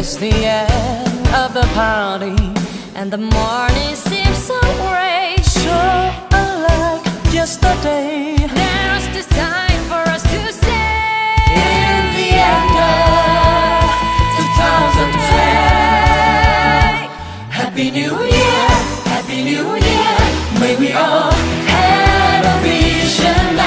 the end of the party, and the morning seems so gray. So unlike yesterday. There's this time for us to say, In the end of 2012. Happy New Year, Happy New Year. May we all have a vision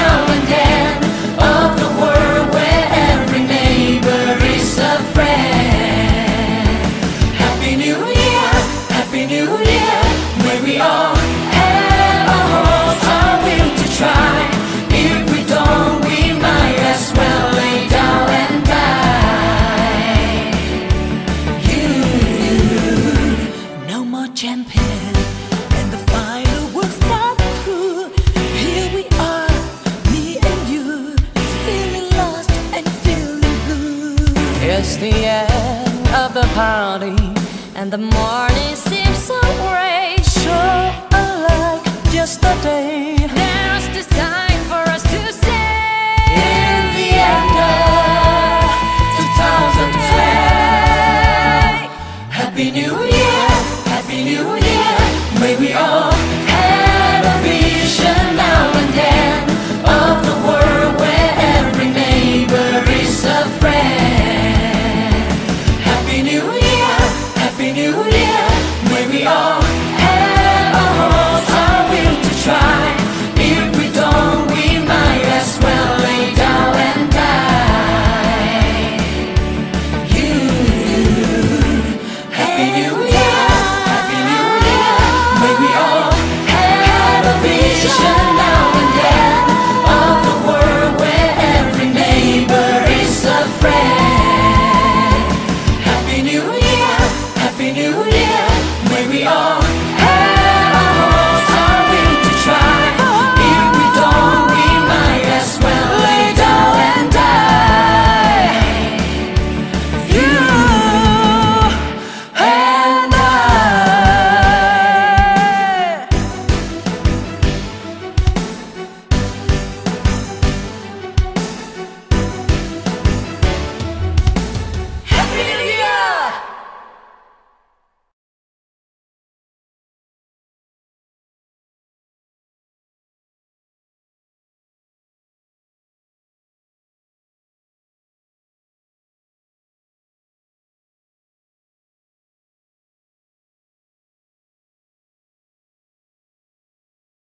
Just the end of the party And the morning seems so gray So alike just the day. we will to try. If we don't, we might as well lay down and die. You, happy new year, happy new year, we all had a vision now and then of the world where every neighbor is a friend.